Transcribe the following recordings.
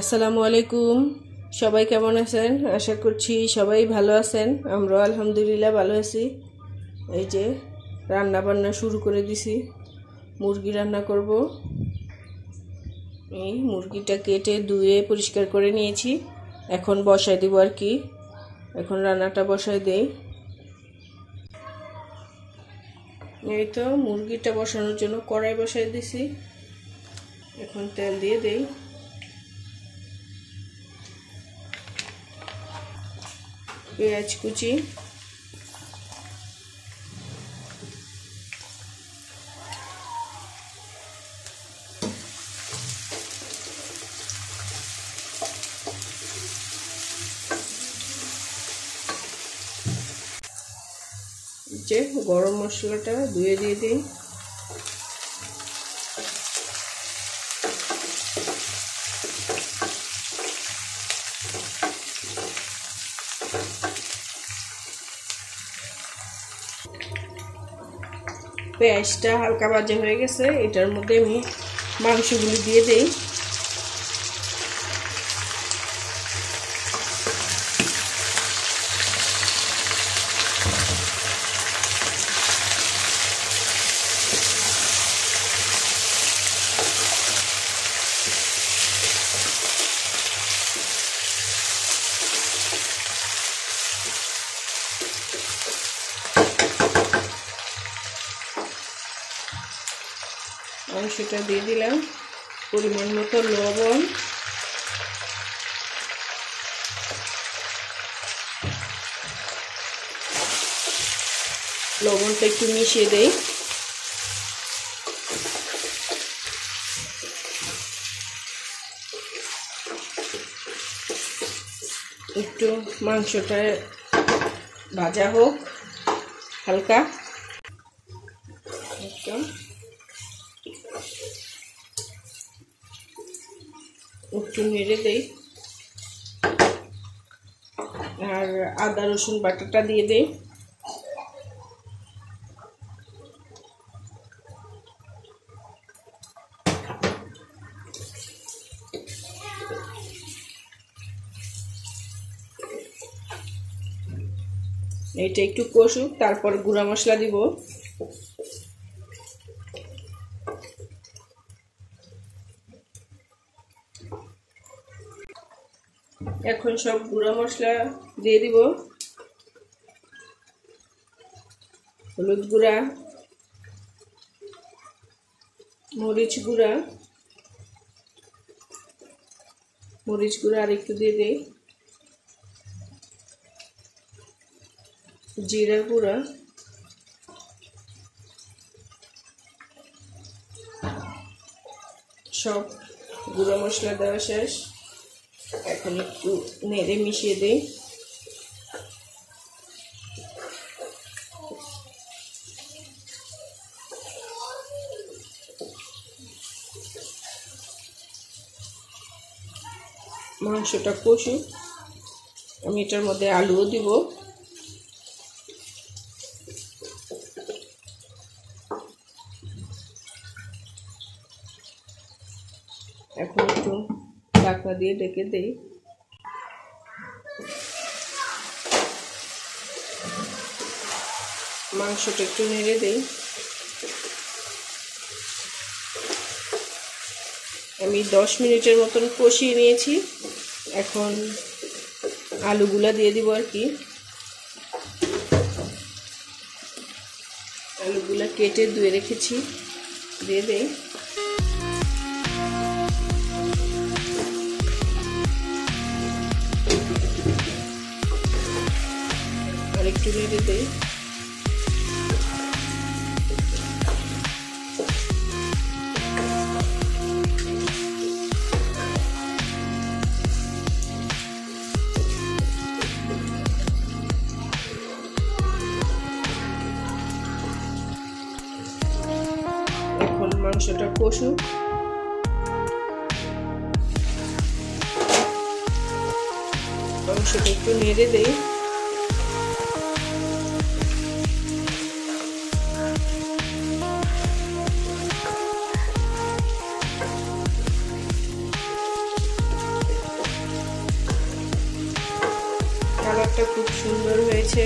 আসসালামু আলাইকুম। সবাই কেমন আছেন? আশা করছি সবাই ভালো আছেন। আমরাও আলহামদুলিল্লাহ ভালো আছি। এই যে রান্না বান্না শুরু করে দিছি। মুরগি রান্না করব। এই মুরগিটা কেটে ধুয়ে পরিষ্কার করে নিয়েছি। এখন বসায় দিব আর কি। এখন রান্নাটা বসায় দেই। এই তো মুরগিটা বসানোর জন্য কড়াই বসাই দিছি। এখন তেল দিয়ে দেই। পেঁয়াজ কুচি। যে গরম মশলাটা ধুয়ে দিয়ে দিই। পেঁয়াজটা হালকা ভাজা হয়ে গেছে এটার মধ্যে আমি মাংসগুলি দিয়ে দিই। মাংসটা দিয়ে দিলাম, পরিমাণ মতো লবণ। লবণটা একটু মিশিয়ে দেই। একটু মাংসটা ভাজা হোক, হালকা একদম একটু নেড়ে দেই। আর আদা, রসুন বাটাটা দিয়ে দেই। এটা একটু কষুক, তারপর গুঁড়া মশলা দিব। এখন সব গুঁড়া মশলা দিয়ে দিব। হলুদ গুঁড়া, মরিচ গুঁড়া মরিচ গুঁড়া আর একটু দিয়ে দিই। জিরা গুঁড়া। সব গুঁড়া মশলা দেওয়া শেষ। এখন একটু নেড়ে মিশিয়ে দিই। মাংসটা কষু। আমি এটার মধ্যে আলুও দিব। এখন একটু ঢাকা দিয়ে ডেকে দেই। মাংসটা একটু নেড়ে দেই। আমি দশ মিনিটের মতন কষিয়ে নিয়েছি। এখন আলুগুলা দিয়ে দিব আর কি। আলুগুলা কেটে ধুয়ে রেখেছি। দিয়ে দেই। আর একটু নেড়ে দেই। দিচ্ছি এবং সেটা একটু নেড়ে দেই। কালারটা খুব সুন্দর হয়েছে।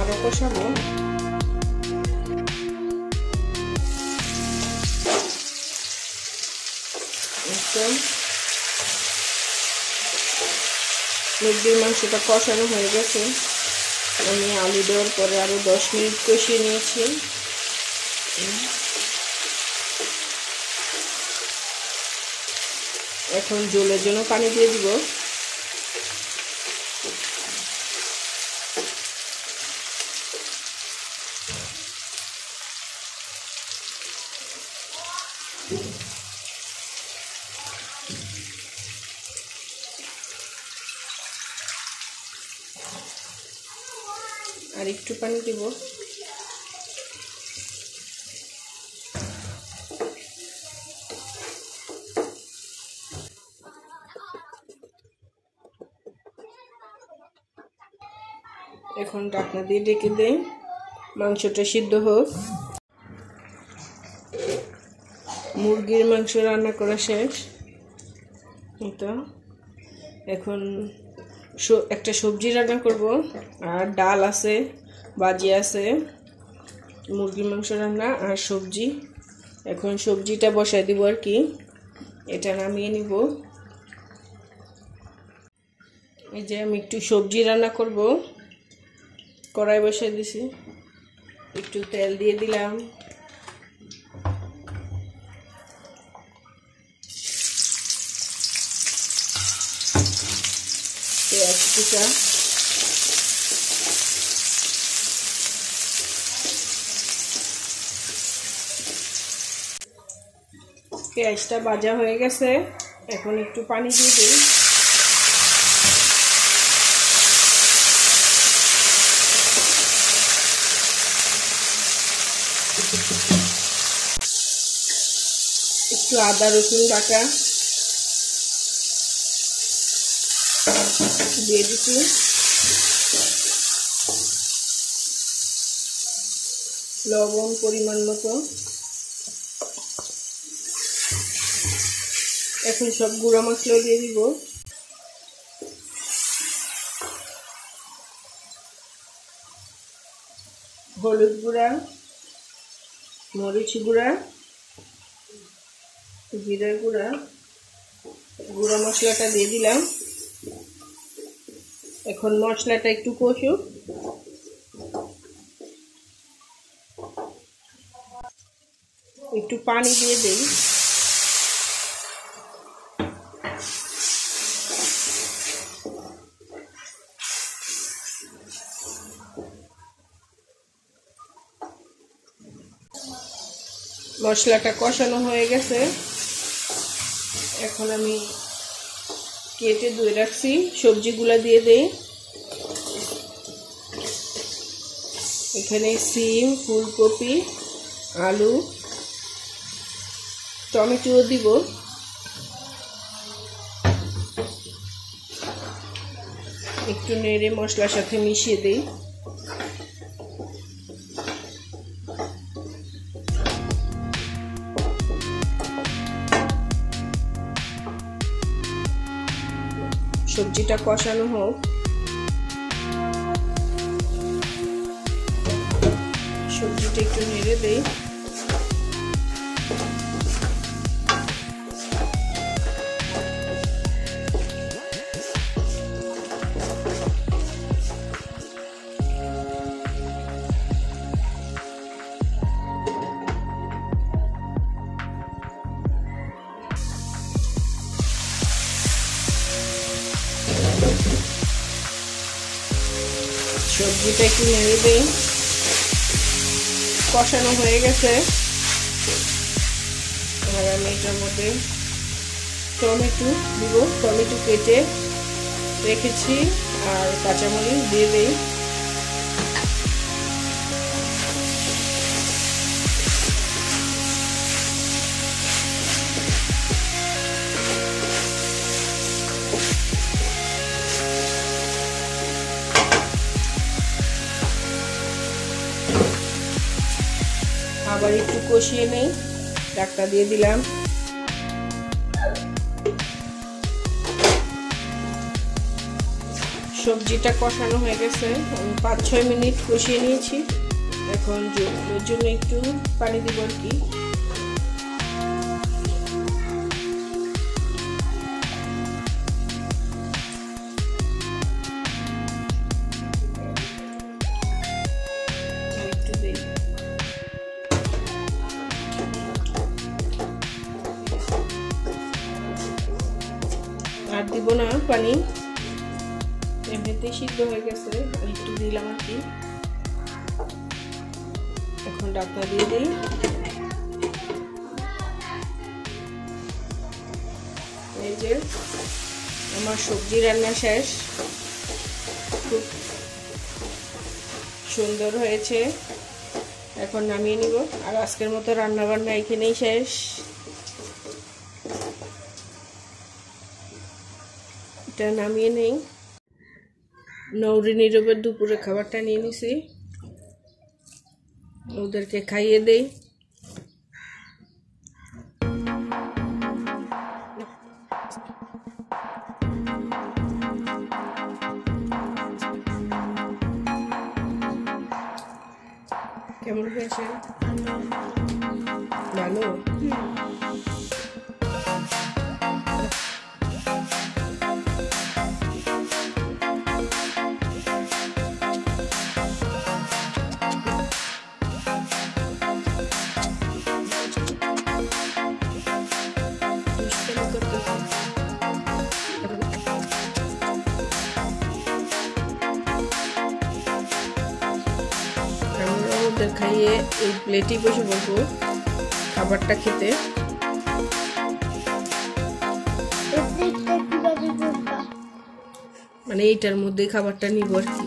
আরও কষাবো একদম। মুরগির মাংসটা কষানো হয়ে গেছে। আমি আলু দেওয়ার পরে আরও দশ মিনিট কষিয়ে নিয়েছি। এখন জলের জন্য পানি দিয়ে দিব। আর একটু পানি দিব। এখন ঢাকনা দিয়ে ডেকে দেই। মাংসটা সিদ্ধ হোক। মুরগির মাংস রান্না করা শেষ। তো এখন একটা সবজি রান্না করব। আর ডাল আছে। বাজি আছে, মুরগির মাংস রান্না আর সবজি। এখন সবজিটা বসাই দিব আর কি। এটা নামিয়ে নিব। এই যে আমি একটু সবজি রান্না করব। কড়াই বসাই দিছি। একটু তেল দিয়ে দিলাম পেঁয়াজ কুচা পেঁয়াজটা ভাজা হয়ে গেছে। এখন একটু পানি দিয়ে দিই। একটু আদা, রসুন বাটা দিয়ে দিচ্ছি। লবণ পরিমাণ মতো। এখন সব গুঁড়া মশলা দিয়ে দিব। হলুদ গুঁড়া, মরিচ গুঁড়া জিরার গুঁড়া গুঁড়া মশলাটা দিয়ে দিলাম। এখন মশলাটা একটু কষুক। একটু পানি দিয়ে দিই। মশলাটা কষানো হয়ে গেছে। এখন আমি কেটে ধুয়ে রাখছি। সবজিগুলো দিয়ে দেই। এখানে সিম, ফুলকপি, আলু টমেটো দিব। একটু নেড়ে মশলার সাথে মিশিয়ে দিই। সবজিটা কষানো হোক। সবজিটা একটু নেড়ে দেই। সবজিটা একটু নেড়ে দিই। কষানো হয়ে গেছে। এবার আমি এটার মধ্যে টমেটো দিব। টমেটো কেটে রেখেছি আর কাঁচামরিচ দিয়ে দিই। কষিয়ে নেই। ডাকটা দিয়ে দিলাম। সবজিটা কষানো হয়ে গেছে। আমি পাঁচ ছয় মিনিট কষিয়ে নিয়েছি। এখন জন্য একটু পানি দিব আর কি। আর দিব না, পানি। এমনিতেই সিদ্ধ হয়ে গেছে, একটু দিলাম আর কি। এখন ডাক্তার দিয়ে দিই। এই যে আমার সবজি রান্না শেষ। খুব সুন্দর হয়েছে। এখন নামিয়ে নিব। আর আজকের মতো রান্না বান্না এখানেই শেষ। এটা নামিয়ে নেই। নৌরি নীরবের দুপুরে খাবারটা নিয়ে নিছি। ওদেরকে খাইয়ে দেই। কেমন হয়েছে? ভালো? আমরা খাইয়ে এই প্লেটেই বসে বলব খাবারটা খেতে। মানে এইটার মধ্যে খাবারটা নিব আর কি।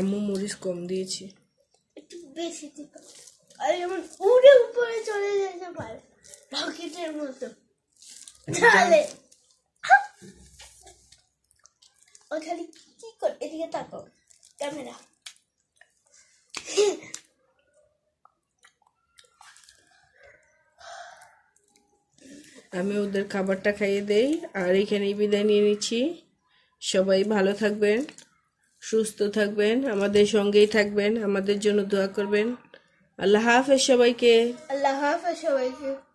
আম্মু মরিচ কম দিয়েছি। একটু বেশি দিতে আর যেমন উড়ে উপরে চলে যেতে পারে রকেটের মতো। তাহলে ও খালি কি করে এদিকে তাকাও ক্যামেরা। আমি ওদের খাবারটা খাইয়ে দেই আর এখানেই বিদায় নিয়ে নিচ্ছি। সবাই ভালো থাকবেন। সুস্থ থাকবেন, আমাদের সঙ্গেই থাকবেন, আমাদের জন্য দোয়া করবেন। আল্লাহ হাফেজ সবাইকে। আল্লাহ হাফেজ সবাইকে।